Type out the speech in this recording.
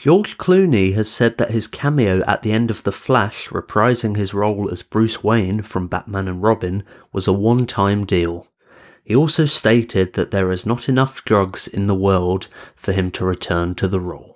George Clooney has said that his cameo at the end of The Flash, reprising his role as Bruce Wayne from Batman and Robin, was a one time deal. He also stated that there is not enough drugs in the world for him to return to the role.